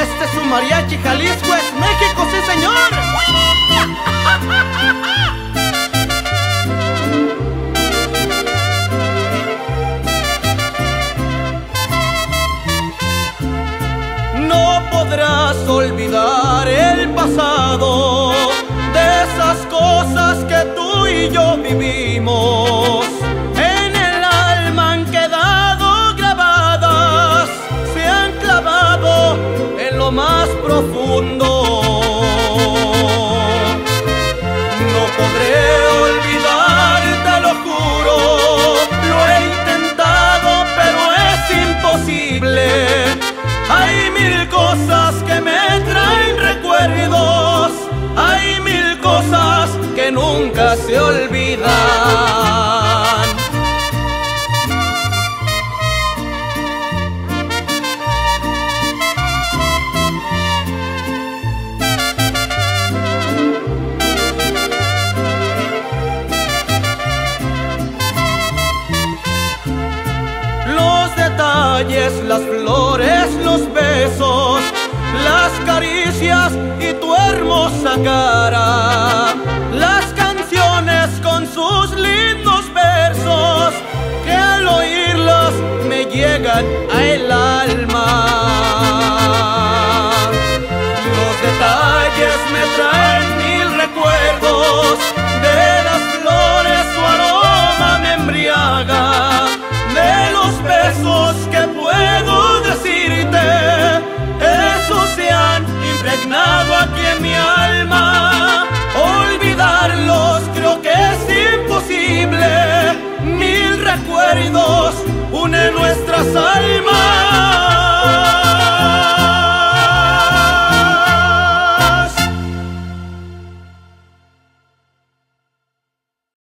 Este es un mariachi Jalisco, es México, sí señor. No podrás olvidar el pasado de esas cosas que tú y yo vivimos. Más profundo. No podré olvidarte, lo juro. Lo he intentado, pero es imposible. Hay mil cosas que me traen recuerdos. Hay mil cosas que nunca se olvidan. Detalles, las flores, los besos, las caricias y tu hermosa cara. Las canciones con sus lindos versos que al oírlos me llegan a el alma. Los detalles me traen mil recuerdos de las flores, su aroma me embriaga. Aquí en mi alma. Olvidarlos